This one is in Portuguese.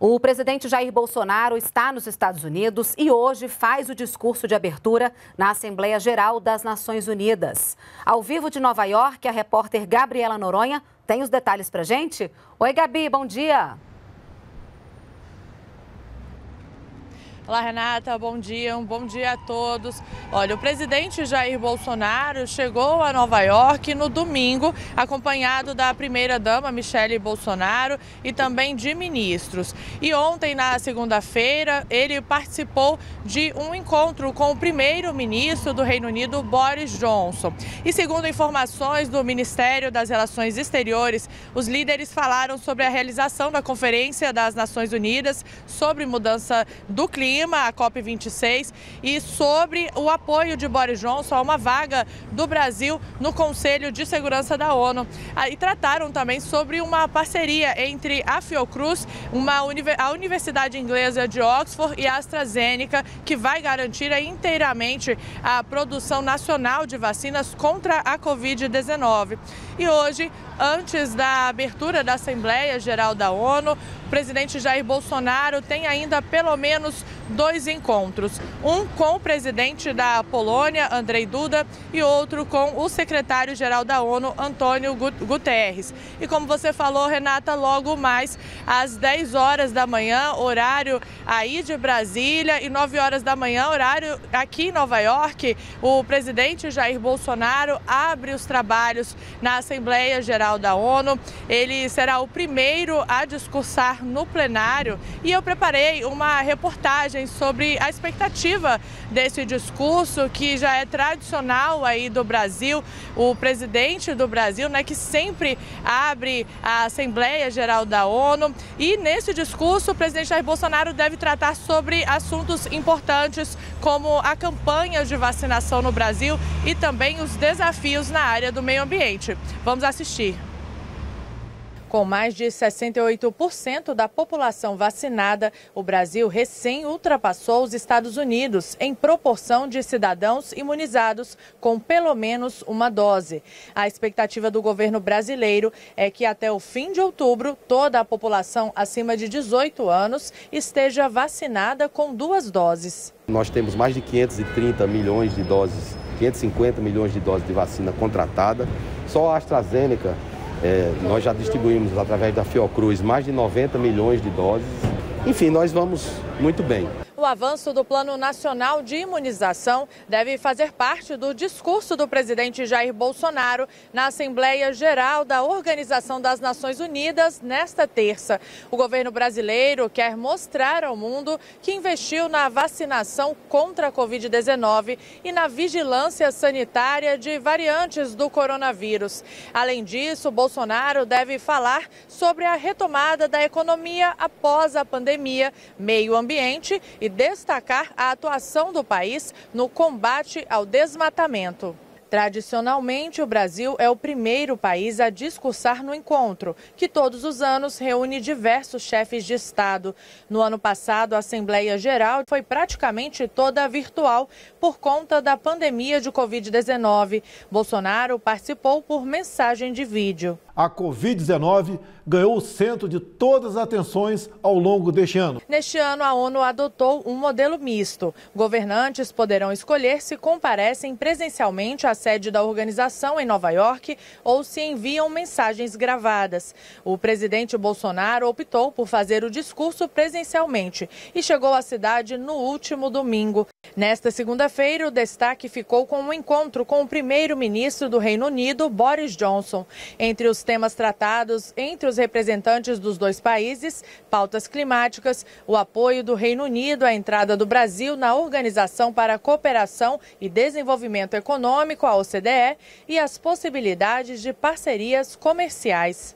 O presidente Jair Bolsonaro está nos Estados Unidos e hoje faz o discurso de abertura na Assembleia Geral das Nações Unidas. Ao vivo de Nova York, a repórter Gabriela Noronha tem os detalhes para gente. Oi, Gabi, bom dia. Olá, Renata, bom dia, um bom dia a todos. Olha, o presidente Jair Bolsonaro chegou a Nova York no domingo, acompanhado da primeira-dama Michele Bolsonaro e também de ministros. E ontem, na segunda-feira, ele participou de um encontro com o primeiro-ministro do Reino Unido, Boris Johnson. E segundo informações do Ministério das Relações Exteriores, os líderes falaram sobre a realização da Conferência das Nações Unidas sobre mudança do clima clima, a COP26, e sobre o apoio de Boris Johnson a uma vaga do Brasil no Conselho de Segurança da ONU. Ah, e trataram também sobre uma parceria entre a Fiocruz, uma, a Universidade Inglesa de Oxford e a AstraZeneca, que vai garantir inteiramente a produção nacional de vacinas contra a Covid-19. E hoje, antes da abertura da Assembleia Geral da ONU, o presidente Jair Bolsonaro tem ainda pelo menos dois encontros. Um com o presidente da Polônia, Andrei Duda, e outro com o secretário-geral da ONU, Antônio Guterres. E como você falou, Renata, logo mais às 10 horas da manhã, horário aí de Brasília, e 9 horas da manhã, horário aqui em Nova York, o presidente Jair Bolsonaro abre os trabalhos na Assembleia Geral da ONU. Ele será o primeiro a discursar no plenário e eu preparei uma reportagem sobre a expectativa desse discurso que já é tradicional aí do Brasil. O presidente do Brasil, né, que sempre abre a Assembleia Geral da ONU. E nesse discurso, o presidente Jair Bolsonaro deve tratar sobre assuntos importantes como a campanha de vacinação no Brasil e também os desafios na área do meio ambiente. Vamos assistir. Com mais de 68% da população vacinada, o Brasil recém ultrapassou os Estados Unidos em proporção de cidadãos imunizados com pelo menos uma dose. A expectativa do governo brasileiro é que até o fim de outubro toda a população acima de 18 anos esteja vacinada com duas doses. Nós temos mais de 530 milhões de doses, 550 milhões de doses de vacina contratada. Só a AstraZeneca é, nós já distribuímos através da Fiocruz mais de 90 milhões de doses. Enfim, nós vamos muito bem. O avanço do Plano Nacional de Imunização deve fazer parte do discurso do presidente Jair Bolsonaro na Assembleia Geral da Organização das Nações Unidas nesta terça. O governo brasileiro quer mostrar ao mundo que investiu na vacinação contra a Covid-19 e na vigilância sanitária de variantes do coronavírus. Além disso, Bolsonaro deve falar sobre a retomada da economia após a pandemia, meio ambiente e destacar a atuação do país no combate ao desmatamento. Tradicionalmente, o Brasil é o primeiro país a discursar no encontro, que todos os anos reúne diversos chefes de Estado. No ano passado, a Assembleia Geral foi praticamente toda virtual por conta da pandemia de Covid-19. Bolsonaro participou por mensagem de vídeo. A Covid-19 ganhou o centro de todas as atenções ao longo deste ano. Neste ano, a ONU adotou um modelo misto. Governantes poderão escolher se comparecem presencialmente à sede da organização em Nova York ou se enviam mensagens gravadas. O presidente Bolsonaro optou por fazer o discurso presencialmente e chegou à cidade no último domingo. Nesta segunda-feira, o destaque ficou com um encontro com o primeiro-ministro do Reino Unido, Boris Johnson. Entre os temas tratados entre os representantes dos dois países, pautas climáticas, o apoio do Reino Unido à entrada do Brasil na Organização para a Cooperação e Desenvolvimento Econômico, a OCDE, e as possibilidades de parcerias comerciais.